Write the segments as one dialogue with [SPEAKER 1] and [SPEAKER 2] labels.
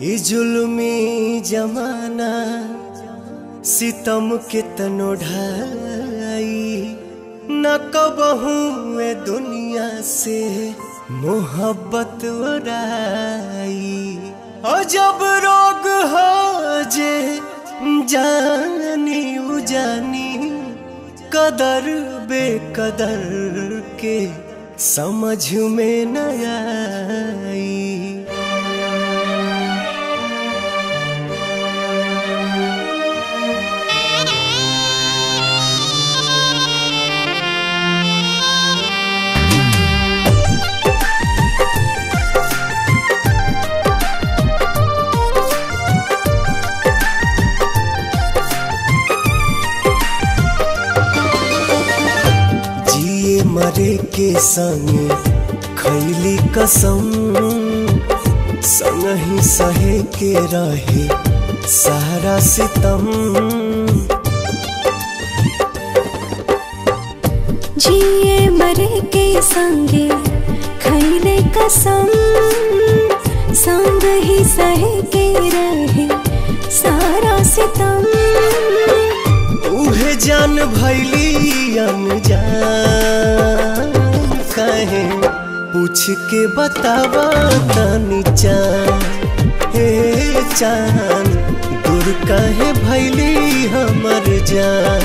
[SPEAKER 1] ई जुल्मी जमाना सितम के तनो ढाई। न कबहू दुनिया से मोहब्बत ओराई और जब रोग हो जे जानी उजानी, कदर बेकदर के समझ में न आई। के संग खैली कसम संग ही सहे के रहे सारा सितम।
[SPEAKER 2] जिए मरे के संगे खैले कसम संग ही सहे के रहे सारा सितम।
[SPEAKER 1] उहे जान भैली अनजान। कहे पूछ के बतावा तनी चान हे चान दूर कहे भैली हमर जान?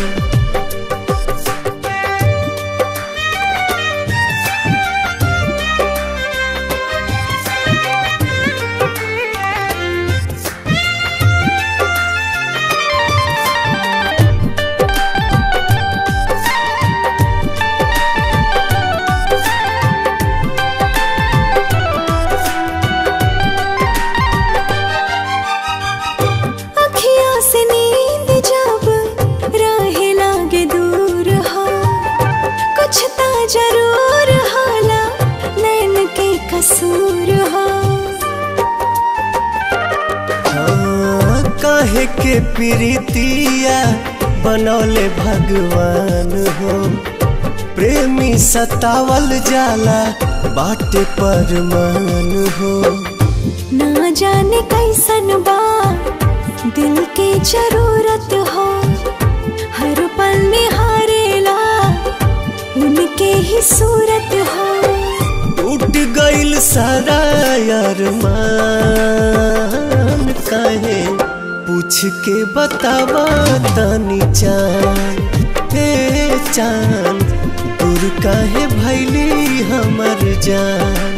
[SPEAKER 2] कसूर हो।
[SPEAKER 1] हाँ, के प्रीतिया बनौले भगवान हो? प्रेमी सतावल जाला बाटे पर मान हो।
[SPEAKER 2] ना जाने कैसन बा दिल के ज़रूरत हो।
[SPEAKER 1] गइल यार मान काहे? पूछ के बतावा तनी चाँद, हे चाँद, दूर काहे भैली हमर जान?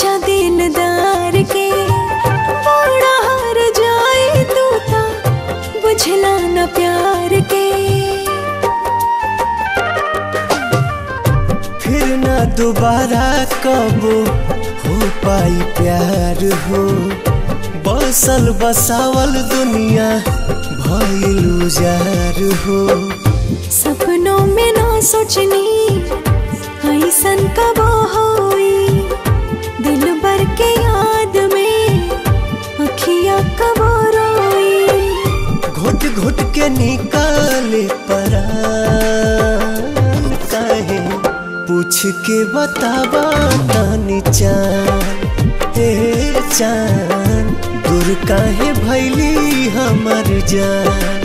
[SPEAKER 2] दिलदार के बड़ा हार जाए तू ता बुझला न प्यार के।
[SPEAKER 1] फिर ना दोबारा कब हो पाई प्यार हो। बसल बसावल दुनिया भइल उजार हो।
[SPEAKER 2] सपनों में ना सोचनी ऐसन कब होई
[SPEAKER 1] निकाले परान काहे पूछ के बतावा तानी चान चान गुर काहे भैली हमर जान?